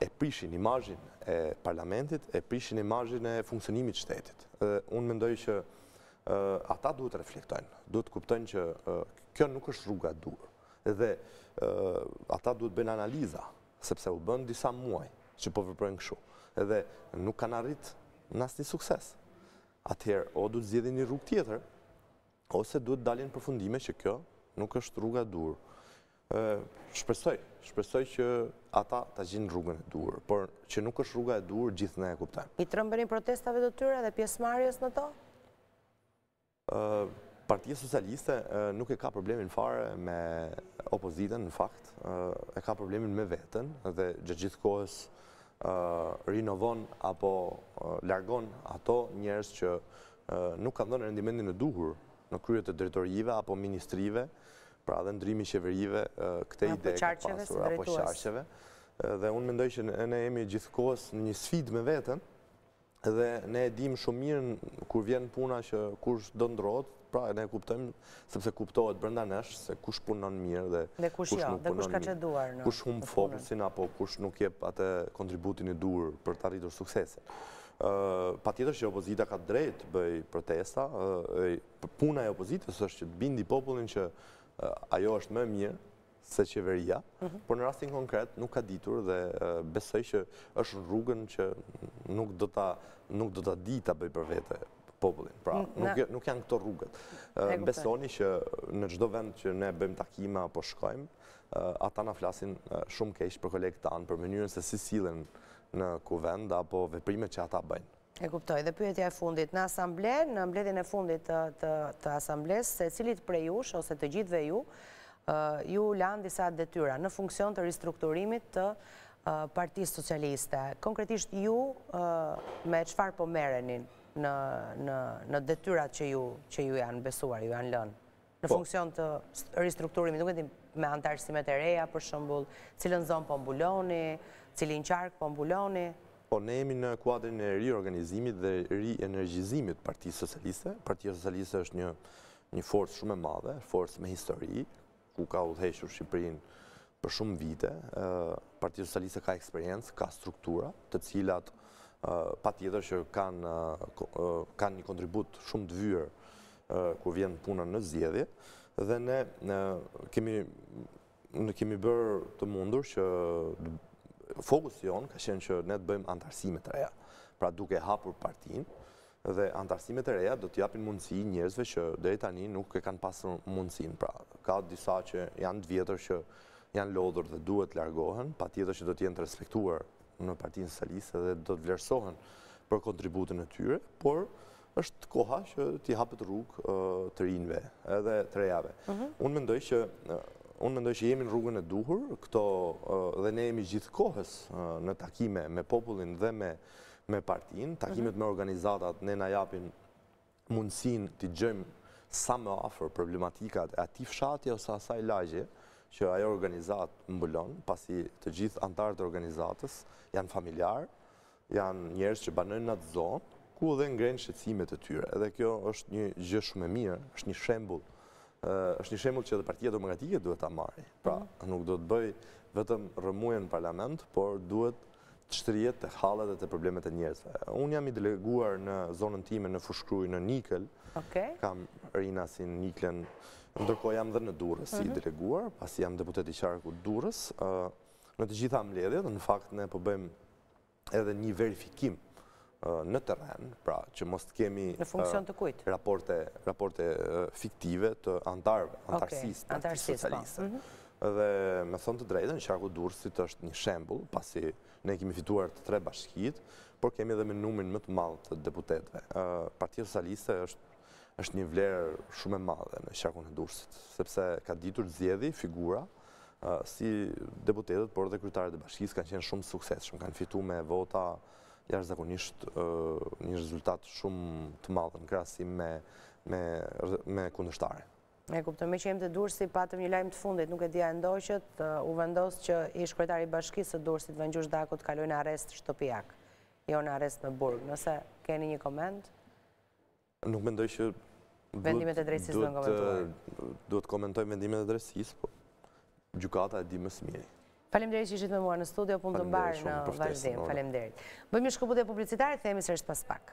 e prishin imazhin e parlamentit, e prishin imazhin e funksionimit të shtetit. Unë mendoj që ata duhet të reflektojnë, duhet të kuptojnë që kjo nuk është rruga e duhur. Dhe ata duhet të bëjnë analiza, sepse u bënë disa muaj që po veprojnë kështu. Dhe nuk kanë arrit në asnjë sukses. Atëherë, o duhet të zgjedhin një rrugë tjetër, ose duhet të dalin përfundime që kjo nuk është rruga e duhur. Shpresoj, shpresoj që ata ta gjejnë rrugën e duhur, por që nuk është rruga e duhur, gjithë ne e kuptojmë. I trembeni protestave të tyre dhe pjesëmarrjes në to? Partia Socialiste nuk e ka problemin fare me opozitën, në fakt, e ka problemin me veten dhe gjatë gjithë kohës rinovon apo largon ato njerëz që nuk kanë dhënë rendimentin e duhur në krye të drejtorive apo ministrive, pra dhe ndërrimi i qeverive këtë ide ka pasur, apo qarqeve, dhe unë mendoj që ne jemi gjithë kohës në një sfidë me veten, dhe ne e dimë shumë mirë kur vjen puna që kush do ndërrohet, pra ne e kuptojmë, sepse kuptohet brenda nesh, se kush punon mirë dhe kush nuk punon mirë, kush humb fokusin, apo kush nuk jep atë kontributin e duhur për të arritur suksesin. Patjetër që opozita ka të drejtë të bëjë protesta, puna e opozitës është që të bindë popullin që ajo është më e mirë se qeveria, mhm. por në rastin konkret nuk ka ditur dhe besoj që është rrugën që nuk do ta nuk do ta dijë ta bëjë për vete popullin. Pra, nuk, nuk janë këto rrugët. Besoni që në çdo vend që ne bëjmë takime apo shkojmë, ata na flasin shumë keq për kolegët tanë, për mënyrën se si sillen në kuvend apo veprimet që ata bëjnë. E kuptoj. Dhe pyetja e fundit, në asamble, në mbledhjen e fundit të asamblesë, secilit prej jush, ose të gjithëve ju, ju lanë disa detyra në funksion të ristrukturimit të Partisë Socialiste. Konkretisht ju me çfarë po merreni në detyrat që ju janë besuar, ju janë lënë? Në funksion të ristrukturimit, nuk e di me anëtarësimet e reja, për shembull, cilën zonë po mbuloni, cilin qark po mbuloni? Po, ne jemi në kuadrin e riorganizimit dhe rienergjizimit të Partisë Socialiste. Partia Socialiste është një një forcë shumë e madhe, forcë me histori, ku ka udhëhequr Shqipërinë për shumë vite. Partia Socialiste ka eksperiencë, ka struktura, të cilat patjetër që kanë një kontribut shumë të vyer kur vjen puna në zgjedhje dhe ne kemi ne kemi bërë të mundur që fokusi jonë ka qenë që ne të bëjmë anëtarësime të reja, pra duke hapur partinë, dhe anëtarësime të reja do të japin mundësi njerëzve që deri tani nuk e kanë pasur mundësinë, pra ka disa që janë të vjetër që janë lodhur dhe duhet të largohen, patjetër që do të jenë të respektuar në partinë socialiste dhe do të vlerësohen për kontributin e tyre, por Është koha që t'i hapet rrugë të rinjve, edhe të rejave. Mhm. Unë mendoj që unë mendoj që jemi në rrugën e duhur, këto dhe ne jemi gjithë kohës në takime me popullin dhe me me partinë, mhm. takimet me organizatat ne na japin mundësinë të gjejmë sa më afër problematikat e atij fshati ose asaj lagje që ajo organizatë mbulon, pasi të gjithë anëtarët e organizatës janë familjarë, Janë njerëz që banojnë në atë zonë, ku dhe ngrenë shqetësimet e tyre. Edhe kjo është një gjë shumë e mirë, është një shembull. Është një shembull që edhe Partia Demokratike duhet ta marrë. Pra, mhm. nuk duhet të bëjë vetëm rrëmujë në parlament, por duhet të shtrihet te hallet dhe te problemet e njerëzve. Unë jam i deleguar në zonën time në Fushë-Krujë, në Nikël, kam Rinasin, Niklën, ndërkohë jam dhe në Durrës i mhm. deleguar, pasi jam deputet i qarkut Durrës, në të gjitha mbledhjet, në fakt ne po bëjmë po edhe një verifikim në terren, pra që mos të kemi raporte fiktive të anëtarëve, anëtarësisë, partisë socialiste. Mhm. Dhe me thënë të drejtën, Qarku i Durrësit është një shembul, pasi ne kemi fituar të tre bashkitë, por kemi edhe me numrin më të madh të deputetëve. Partia socialiste është një vlerë shumë e madhe në Qarkun e Durrësit, sepse ka ditur të zgjedhë figura si deputetët, por dhe kryetarët e bashkisë kanë qenë shumë suksesshëm, kanë fitu me vota jashtëzakonisht një rezultat shumë të madh në krahasim me kundërshtarët. E kuptoj, meqë jemi te Durrësi, patëm një lajm të fundit, nuk e di a e ndoqët, u vendos që ish kryetari i bashkisë së Durrësit, Vangjush Dako, të kalojë në arrest shtëpiak, jo në arrest në burg, nëse keni një koment? Nuk mendoj që... Vendimet e drejtësisë duhet komentuar. Duhet të komentoj vendimet e drejtësisë, po gjykata e di më së miri. Faleminderit që ishit me mua në studio, punë të mbarë në vazhdim. Faleminderit. Bëjmë një shkëputje publicitare, kthehemi sërish pas pak.